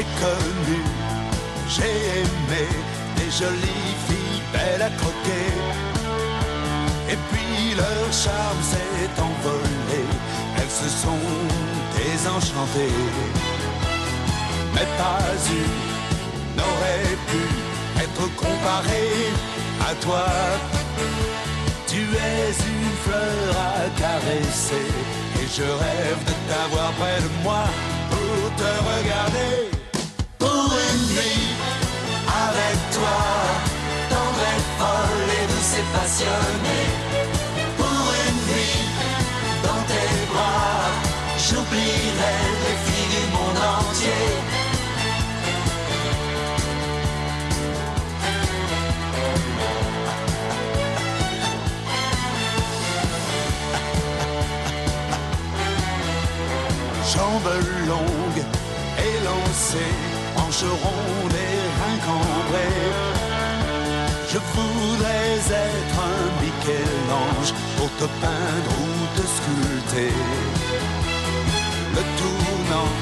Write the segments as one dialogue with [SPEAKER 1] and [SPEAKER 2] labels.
[SPEAKER 1] connu. J'ai aimé des jolies filles belles à croquer. Et puis leur charme s'est envolé, elles se sont désenchantées. Mais pas une n'aurait pu être comparée à toi. Tu es une fleur à caresser et je rêve de t'avoir près de moi pour te regarder. J'oublierai les filles du monde entier. jambes longues, élancées, hanches rondes et reins cambrés. Je voudrais être un Michel-Ange pour te peindre ou te sculpter. Le tournant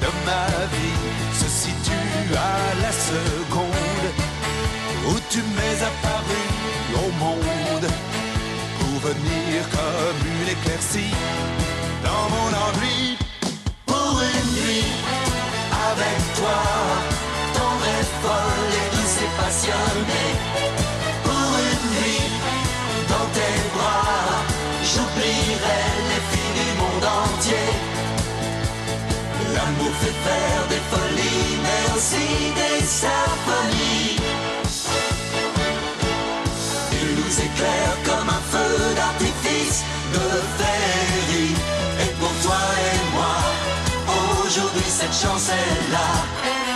[SPEAKER 1] de ma vie se situe à la seconde où tu m'es apparu au monde. Pour venir comme une éclaircie dans mon ennui fait faire des folies, mais aussi des symphonies. Il nous éclaire comme un feu d'artifice de féerie. Et pour toi et moi, aujourd'hui cette chance est là.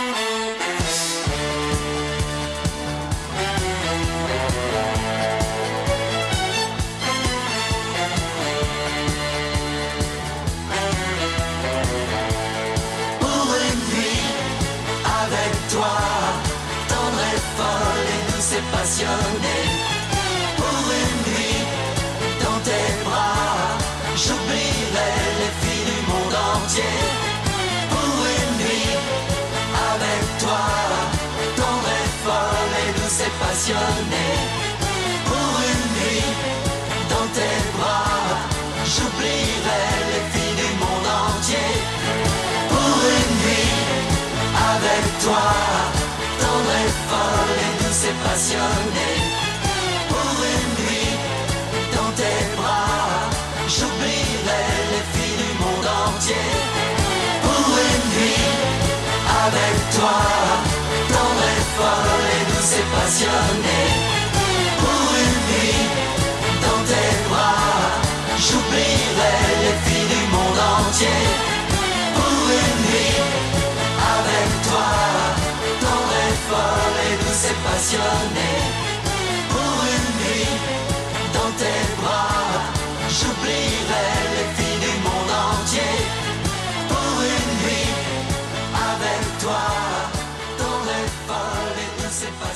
[SPEAKER 1] Pour une nuit dans tes bras, j'oublierai les filles du monde entier. Pour une nuit avec toi, tendre et folle et douce et passionnée. Pour une nuit dans tes bras, j'oublierai les filles du monde entier. passionné pour une nuit dans tes bras. J'oublierai les filles du monde entier pour une nuit avec toi. Tant est folle et douce et passionnée pour une nuit dans tes bras. J'oublierai les filles du monde entier pour une nuit avec toi. Tant est et douce et.